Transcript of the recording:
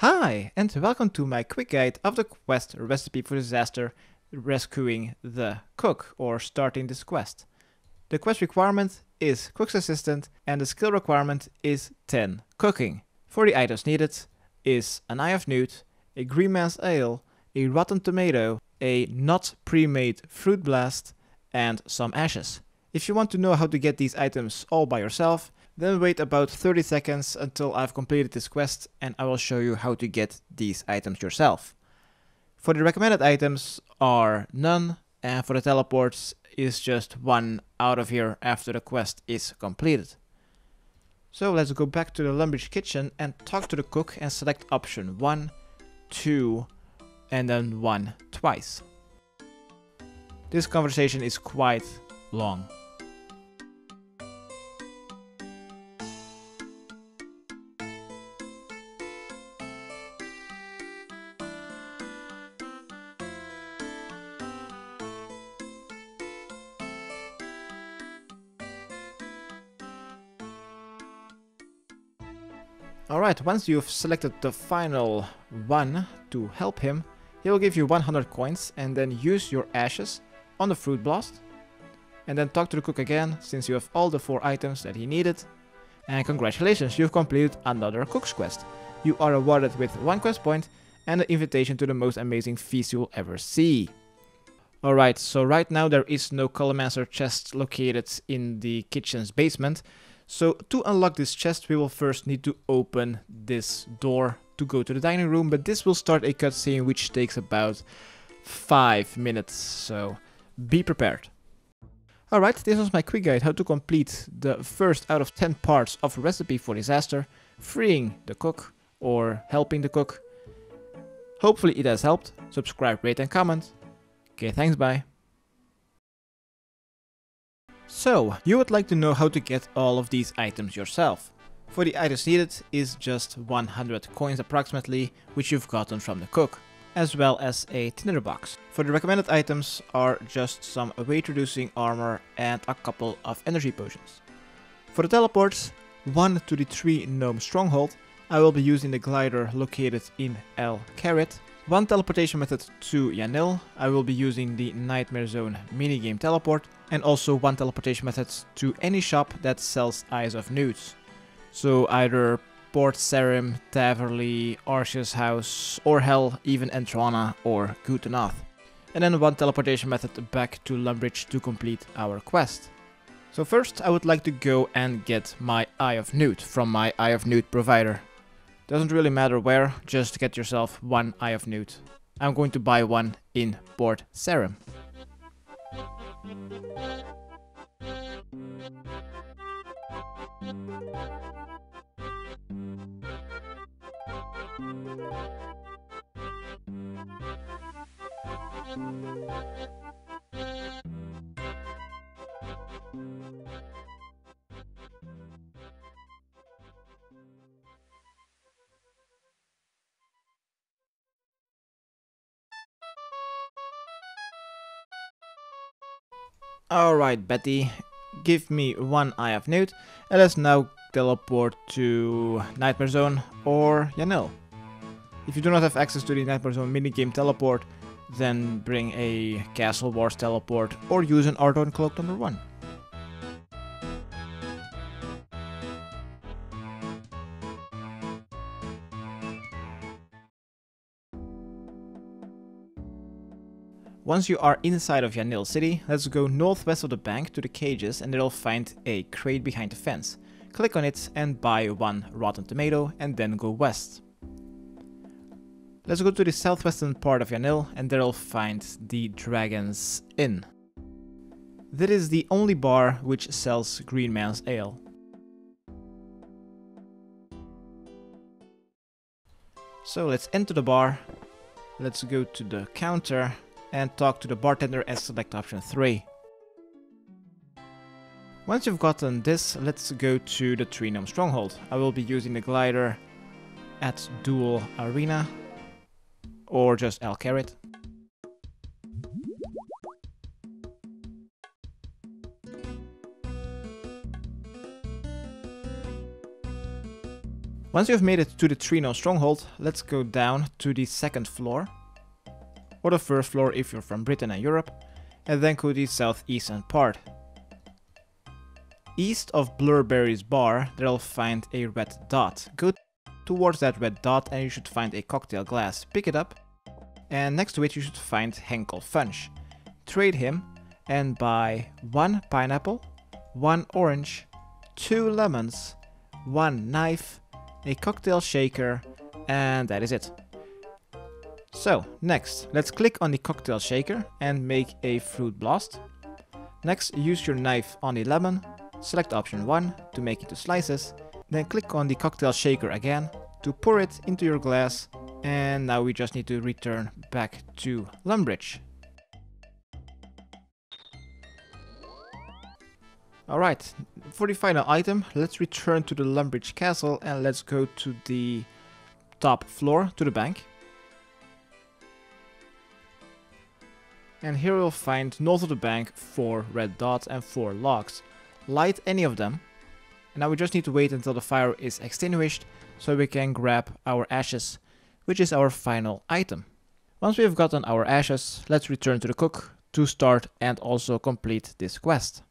Hi, and welcome to my quick guide of the quest Recipe for Disaster Rescuing the Cook or starting this quest. The quest requirement is Cook's Assistant and the skill requirement is 10 Cooking. For the items needed is an Eye of Newt, a Green Man's Ale, a Rotten Tomato, a not pre-made Fruit Blast, and some ashes. If you want to know how to get these items all by yourself, then wait about 30 seconds until I've completed this quest and I will show you how to get these items yourself. For the recommended items are none and for the teleports is just one out of here after the quest is completed. So let's go back to the Lumbridge kitchen and talk to the cook and select option 1, 2 and then 1 twice. This conversation is quite long. Alright, once you've selected the final one to help him, he will give you 100 coins and then use your ashes on the fruit blast. And then talk to the cook again, since you have all the 4 items that he needed. And congratulations, you've completed another cook's quest. You are awarded with 1 quest point and an invitation to the most amazing feast you'll ever see. Alright, so right now there is no Culinaromancer chest located in the kitchen's basement, so to unlock this chest, we will first need to open this door to go to the dining room, but this will start a cutscene which takes about 5 minutes, so be prepared. Alright, this was my quick guide how to complete the first out of 10 parts of Recipe for Disaster, freeing the cook or helping the cook. Hopefully it has helped. Subscribe, rate and comment. Okay, thanks, bye. So, you would like to know how to get all of these items yourself. For the items needed is just 100 coins approximately, which you've gotten from the cook, as well as a tinderbox. For the recommended items are just some weight reducing armor and a couple of energy potions. For the teleports, one to the Tree gnome stronghold, I will be using the glider located in Al Kharid. One teleportation method to Yanille, I will be using the Nightmare Zone minigame teleport, and also one teleportation method to any shop that sells Eyes of Newts. So either Port Sarim, Taverley, Arceuus House, or hell, even Entrana or Gu'Tanoth. And then one teleportation method back to Lumbridge to complete our quest. So first I would like to go and get my Eye of Newt from my Eye of Newt provider. Doesn't really matter where, just get yourself one Eye of Newt. I'm going to buy one in Port Sarim. Alright Betty, give me one Eye of Newt and let's now teleport to Nightmare Zone or Yanille. If you do not have access to the Nightmare Zone minigame teleport, then bring a Castle Wars teleport or use an Ardougne Cloak number 1. Once you are inside of Yanille City, let's go northwest of the bank to the cages and you'll find a crate behind the fence. Click on it and buy one rotten tomato and then go west. Let's go to the southwestern part of Yanille and there you'll find the Dragon's Inn. That is the only bar which sells Green Man's Ale. So let's enter the bar, let's go to the counter and talk to the bartender and select option 3. Once you've gotten this, let's go to the Gnome Stronghold. I will be using the glider at Duel Arena or just Al Kharid. Once you've made it to the Tree Gnome stronghold, let's go down to the second floor, or the first floor if you're from Britain and Europe, and then go to the southeastern part. East of Blurberry's bar, there you'll find a red dot. Go towards that red dot and you should find a cocktail glass. Pick it up, and next to it you should find Heckel Funch. Trade him and buy one pineapple, one orange, two lemons, one knife, a cocktail shaker, and that is it. So, next, let's click on the cocktail shaker and make a fruit blast. Next, use your knife on the lemon, select option 1 to make it to slices, then click on the cocktail shaker again to pour it into your glass, and now we just need to return back to Lumbridge. Alright, for the final item, let's return to the Lumbridge Castle and let's go to the top floor, to the bank. And here we'll find north of the bank 4 red dots and 4 logs. Light any of them. And now we just need to wait until the fire is extinguished so we can grab our ashes, which is our final item. Once we have gotten our ashes, let's return to the cook to start and also complete this quest.